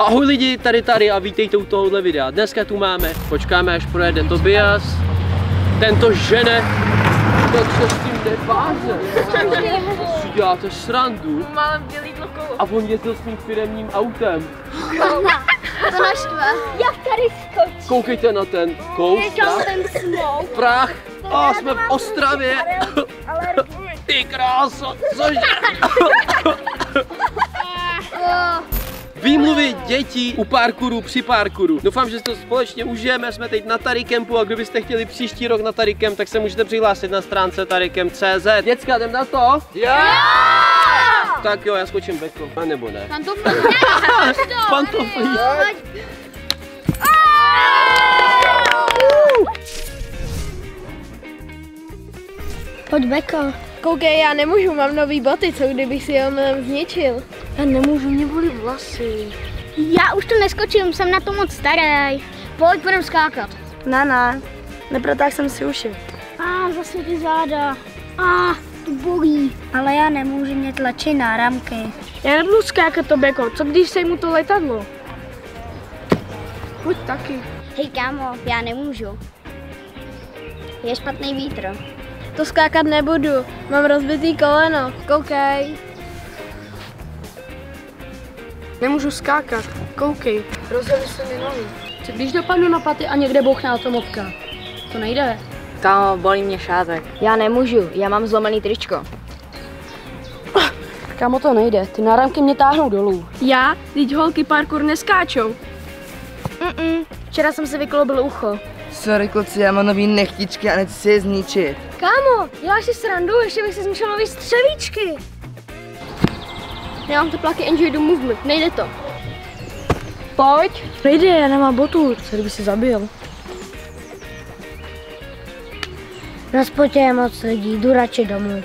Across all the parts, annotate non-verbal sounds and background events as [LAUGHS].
Ahoj lidi, tady tady a vítejte u tohohle videa. Dneska tu máme, počkáme až projede Tobias. Tento žene, tak se s tím nepáře. Si děláte srandu. Mám dělit lokou. A on jezdil s tím firemním autem. To naštve. Jak tady skočí? Koukejte na ten kous, ten prach. A jsme v Ostravě. Ty kráso, cože? [LAUGHS] Výmluvy dětí u parkouru při parkouru. Doufám, že to společně užijeme. Jsme teď na Tarikempu a kdybyste chtěli příští rok na Tarikem, tak se můžete přihlásit na stránce tarikem.cz. Děcka, jdem na to? Jo! Tak jo, já skočím beko. A nebo ne? To [LAUGHS] Pantoflí. Pojď Beko. Koukej, já nemůžu, mám nový boty, co kdybych si je omylem zničil. Já nemůžu, mě bolí vlasy. Já už to neskočím, jsem na to moc starý. Pojď, budem skákat. Na, na, neprotáhl jsem si uši. A ah, zase ty záda. A ah, to bolí. Ale já nemůžu, mě tlačí náramky. Já nebudu skákat to beko, co když se mu to letadlo? Pojď taky. Hej kámo, já nemůžu. Je špatný vítr. To skákat nebudu, mám rozbitý koleno, koukej. Nemůžu skákat, koukej. Rozjeli se mi nohy. Co když dopadnu na paty a někde bouchne atomovka? To nejde. Kámo, bolí mě šátek. Já nemůžu, já mám zlomený tričko. Kámo, to nejde, ty náramky mě táhnou dolů. Já? Teď holky parkour neskáčou. Mm-mm, včera jsem si vykloubil ucho. Sorry kluci, já mám nový nechtičky a nechci si je zničit. Kámo, děláš si srandu, ještě bych si zničil nový střevíčky. Já mám tepláky Enjoy the Movement, nejde to. Pojď. Nejde, já nemám botu, co kdyby si zabil. Na spotě je moc lidí, jdu radši domů.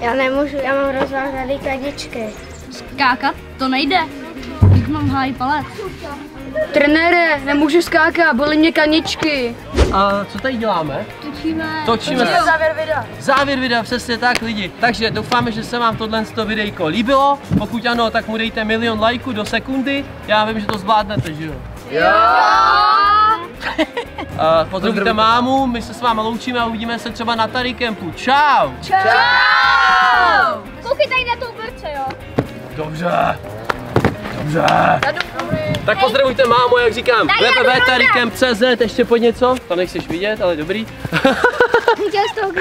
Já nemůžu, já mám rozvázaný kladičky. Skákat? To nejde. Teď mám háj palec. Trenére, nemůžu skákat, bolí mě kaničky. A co tady děláme? Točíme. Točíme. závěr videa. Závěr videa, přesně tak lidi. Takže doufáme, že se vám tohle videjko líbilo. Pokud ano, tak mu dejte milion lajků do sekundy. Já vím, že to zvládnete, že jo? Jo! [LAUGHS] uh, pozdravujte mámu, my se s váma loučíme a uvidíme se třeba na Tarikempu. Čau! Koukej tady na to brce, jo. Dobře. Dobře. Tak pozdravujte mámu, jak říkám, www.tarikem.cz, ještě pod něco, to nechceš vidět, ale dobrý. Chtěl z toho